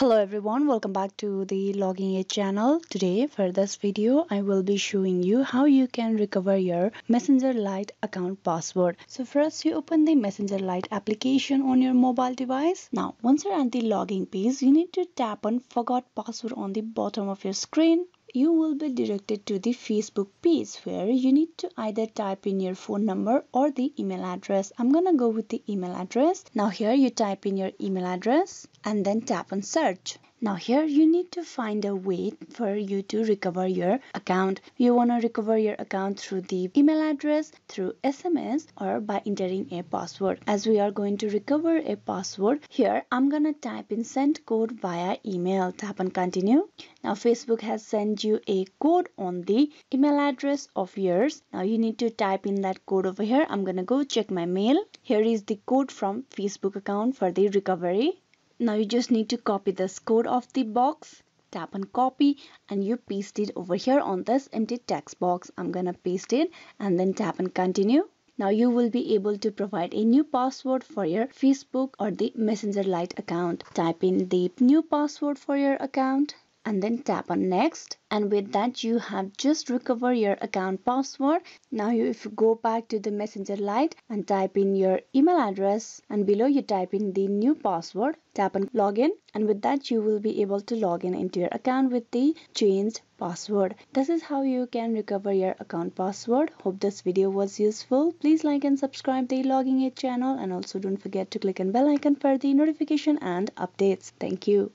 Hello everyone, welcome back to the Login Aid channel. Today for this video, I will be showing you how you can recover your Messenger Lite account password. So first you open the Messenger Lite application on your mobile device. Now once you're at the login page, you need to tap on forgot password on the bottom of your screen you will be directed to the Facebook page where you need to either type in your phone number or the email address. I'm gonna go with the email address. Now here you type in your email address and then tap on search. Now here you need to find a way for you to recover your account. You want to recover your account through the email address, through SMS or by entering a password. As we are going to recover a password, here I'm gonna type in send code via email. Tap on continue. Now Facebook has sent you a code on the email address of yours. Now you need to type in that code over here. I'm gonna go check my mail. Here is the code from Facebook account for the recovery. Now you just need to copy this code of the box. Tap on copy and you paste it over here on this empty text box. I'm gonna paste it and then tap on continue. Now you will be able to provide a new password for your Facebook or the Messenger Lite account. Type in the new password for your account and then tap on next. And with that you have just recovered your account password. Now you if you go back to the messenger lite and type in your email address and below you type in the new password tap on login. And with that you will be able to log in into your account with the changed password. This is how you can recover your account password. Hope this video was useful. Please like and subscribe the Login Aid channel. And also don't forget to click on bell icon for the notification and updates. Thank you